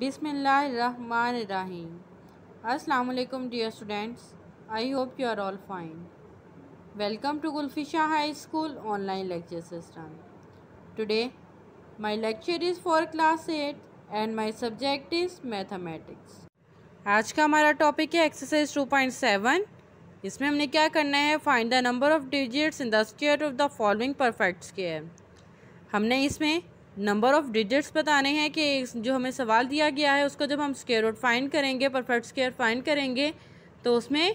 बिसमीम अलकुम dear students. I hope you are all fine. Welcome to Gulfisha high school online lecture system. Today, my lecture is for class eight and my subject is mathematics. आज का हमारा topic है exercise 2.7। इसमें हमने क्या करना है? Find the number of digits in the square of the following perfect square हमने इसमें नंबर ऑफ़ डिजिट्स बताने हैं कि जो हमें सवाल दिया गया है, उसको जब हम स्केयर रूट फाइंड करेंगे, परफेक्ट स्केयर फाइंड करेंगे तो उसमें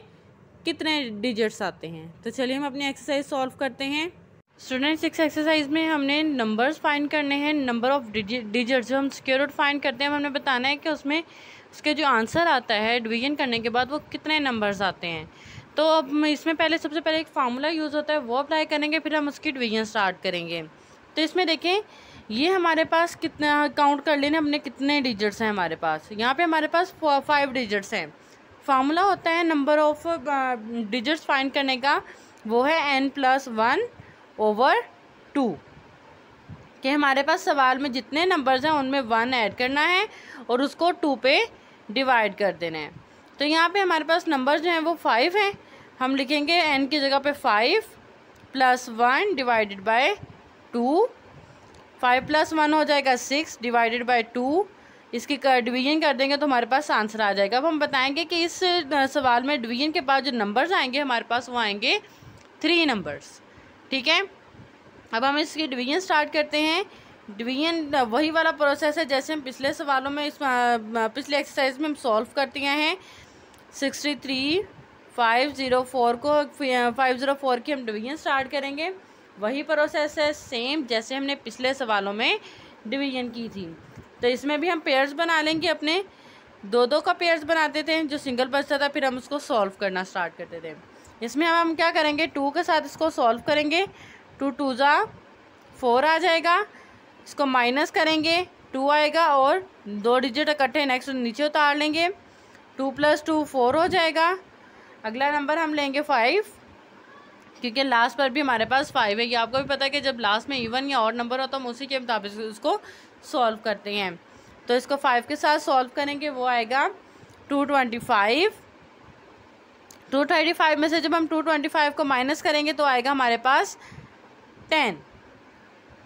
कितने डिजिट्स आते हैं? तो चलिए हम अपनी एक्सरसाइज सॉल्व करते हैं। स्टूडेंट्स इस एक्सरसाइज में हमने नंबर्स फाइंड करने हैं नंबर ऑफ़ डिजिट्स जो हम स्केयर रूट फाइंड करते हैं हमने बताना है कि उसमें, उसके जो आंसर आता है डिवीज़न करने के बाद वो कितने नंबर्स आते हैं। तो अब इसमें पहले, सबसे पहले एक फार्मूला यूज़ होता है, वो अप्लाई करेंगे, फिर हम उसकी डिवीज़न स्टार्ट करेंगे। तो इसमें देखें ये हमारे पास कितना काउंट कर लेने, हमने कितने डिजिट्स हैं हमारे पास? यहाँ पे हमारे पास फाइव डिजिट्स हैं। फार्मूला होता है नंबर ऑफ़ डिजिट्स फाइंड करने का, वो है n plus one over two कि हमारे पास सवाल में जितने नंबर्स हैं, उनमें वन ऐड करना है और उसको टू पे डिवाइड कर देना है। तो यहाँ पे हमारे पास नंबर जो हैं, वो फाइव हैं। हम लिखेंगे एन की जगह पे five plus one divided by two five plus one हो जाएगा सिक्स डिवाइडेड बाई टू इसकी डिवीज़न कर देंगे तो हमारे पास आंसर आ जाएगा। अब हम बताएँगे कि इस सवाल में डिवीज़न के बाद जो नंबर्स आएँगे, हमारे पास वो आएँगे थ्री नंबर्स ठीक है? अब हम इसकी डिवीज़न स्टार्ट करते हैं। डिवीज़न वही वाला प्रोसेस है जैसे हम पिछले सवालों में इस पिछले एक्सरसाइज में हम सॉल्व करते हैं। Sixty three five zero four को फाइव ज़ीरो फोर की हम डिवीज़न स्टार्ट करेंगे। वही प्रोसेस है सेम जैसे हमने पिछले सवालों में डिवीज़न की थी। तो इसमें भी हम पेयर्स बना लेंगे अपने। दो दो का पेयर्स बनाते थे, जो सिंगल बचता था, फिर हम उसको सॉल्व करना स्टार्ट करते थे। इसमें अब हम क्या करेंगे? टू के साथ इसको सॉल्व करेंगे। टू टू ज़ा फोर आ जाएगा। इसको माइनस करेंगे टू आएगा और दो डिजिट इकट्ठे नेक्स्ट नीचे उतार लेंगे। टू प्लस टू फोर हो जाएगा। अगला नंबर हम लेंगे फाइव क्योंकि लास्ट पर भी हमारे पास फाइव है। ये आपको भी पता है कि जब लास्ट में इवन या और नंबर हो तो हम उसी के मुताबिक उसको सॉल्व करते हैं। तो इसको फाइव के साथ सॉल्व करेंगे, वो आएगा two twenty five two thirty five में से जब हम टू ट्वेंटी फाइव को माइनस करेंगे तो आएगा हमारे पास टेन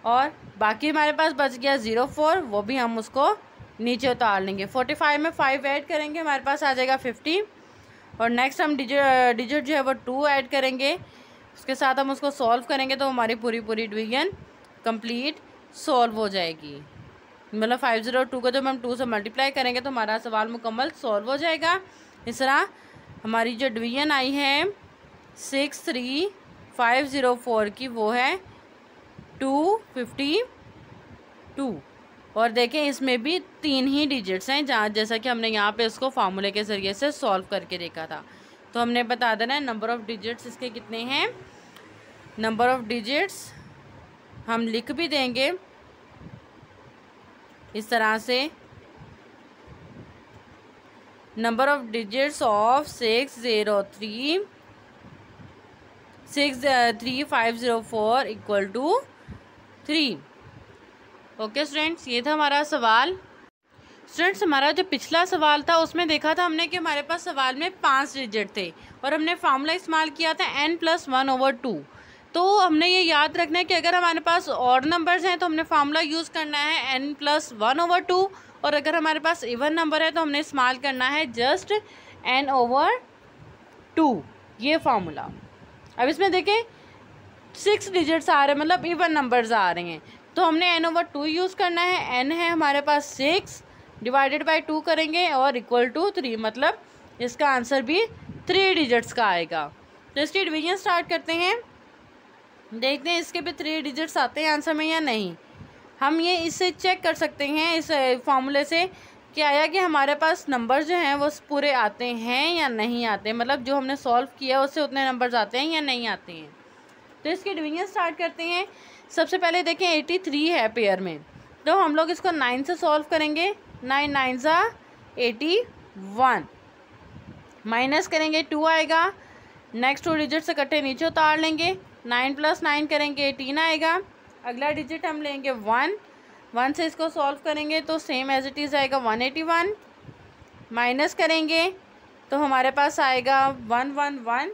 और बाकी हमारे पास बच गया ज़ीरो फोर वो भी हम उसको नीचे उतार लेंगे। फोर्टी फाइव में फाइव ऐड करेंगे, हमारे पास आ जाएगा फिफ्टी और नेक्स्ट हम डिजिट डिजिट जो है वो टू ऐड करेंगे। उसके साथ हम उसको सॉल्व करेंगे तो हमारी पूरी पूरी डिवीज़न कंप्लीट सॉल्व हो जाएगी। मतलब फाइव ज़ीरो टू को जब हम टू से मल्टीप्लाई करेंगे तो हमारा सवाल मुकम्मल सॉल्व हो जाएगा। इस तरह हमारी जो डिवीज़न आई है six three five zero four की वो है टू फिफ्टी टू और देखें, इसमें भी तीन ही डिजिट्स हैं, जहाँ जैसा कि हमने यहाँ पे इसको फार्मूले के ज़रिए से सॉल्व करके देखा था। तो हमने बता देना है नंबर ऑफ़ डिजिट्स इसके कितने हैं। नंबर ऑफ़ डिजिट्स हम लिख भी देंगे। इस तरह से number of digits of six zero three six three five zero four equal to three okay students ये था हमारा सवाल। स्टूडेंट्स, हमारा जो पिछला सवाल था, उसमें देखा था हमने कि हमारे पास सवाल में पाँच डिजिट थे और हमने फार्मूला इस्तेमाल किया था n plus one over two तो हमने ये याद रखना है कि अगर हमारे पास और नंबर्स हैं तो हमने फार्मूला यूज़ करना है n plus one over two और अगर हमारे पास इवन नंबर है तो हमने इस्तेमाल करना है जस्ट एन ओवर टू ये फार्मूला अब इसमें देखें सिक्स डिजिट्स आ रहे हैं मतलब इवन नंबर्स आ रहे हैं। तो हमने एन ओवर टू यूज़ करना है एन है हमारे पास सिक्स डिवाइडेड बाई टू करेंगे और इक्वल टू थ्री मतलब इसका आंसर भी थ्री डिजिट्स का आएगा। तो इसकी डिवीज़न स्टार्ट करते हैं। देखते हैं इसके भी थ्री डिजिट्स आते हैं आंसर में या नहीं। हम ये इससे चेक कर सकते हैं, इस फार्मूले से कि आया कि हमारे पास नंबर जो हैं वो पूरे आते हैं या नहीं आते। मतलब जो हमने सॉल्व किया उससे उतने नंबर्स आते हैं या नहीं आते हैं। तो इसकी डिवीज़न स्टार्ट करते हैं। सबसे पहले देखें एटी थ्री है पेयर में। तो हम लोग इसको नाइन से सॉल्व करेंगे। नाइन नाइन ज़ा एटी वन। माइनस करेंगे टू आएगा। नेक्स्ट टू डिजिट से इकट्ठे नीचे उतार लेंगे। नाइन प्लस नाइन करेंगे एटीन आएगा। अगला डिजिट हम लेंगे वन। वन से इसको सॉल्व करेंगे तो सेम एज इट इज़ आएगा वन एटी वन। माइनस करेंगे तो हमारे पास आएगा one one one.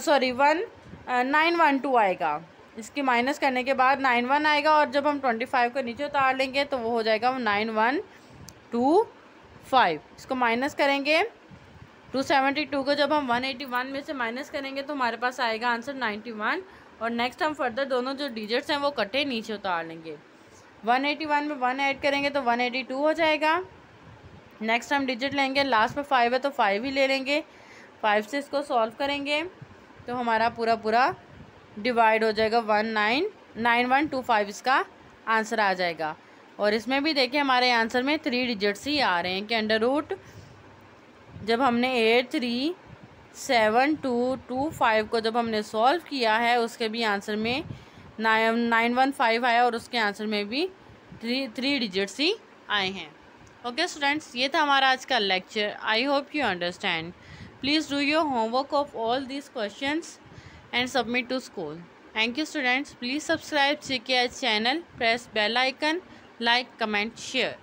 Sorry one nine one two आएगा। इसकी माइनस करने के बाद नाइन वन आएगा और जब हम ट्वेंटी फाइव को नीचे उतार लेंगे तो वो हो जाएगा वो नाइन वन टू फाइव। इसको माइनस करेंगे। टू सेवेंटी टू को जब हम वन एटी वन में से माइनस करेंगे तो हमारे पास आएगा आंसर नाइन्टी वन। और नेक्स्ट हम फर्दर दोनों जो डिजिट्स हैं वो कटे नीचे उतार लेंगे। वन एटी वन में वन ऐड करेंगे तो वन एटी टू हो जाएगा। नेक्स्ट हम डिजिट लेंगे लास्ट में फाइव है तो फाइव ही ले लेंगे। फाइव से इसको सॉल्व करेंगे तो हमारा पूरा पूरा डिवाइड हो जाएगा one nine nine one two five इसका आंसर आ जाएगा। और इसमें भी देखिए हमारे आंसर में थ्री डिजिट्स ही आ रहे हैं कि अंडर रूट जब हमने eight three seven two two five को जब हमने सॉल्व किया है, उसके भी आंसर में नाइन नाइन वन फाइव आया और उसके आंसर में भी थ्री थ्री डिजिट्स ही आए हैं। ओके स्टूडेंट्स ये था हमारा आज का lecture I hope you understand please do your homework of all these questions and submit to school. Thank you students. Please subscribe CKH channel. Press bell icon. Like, comment, share.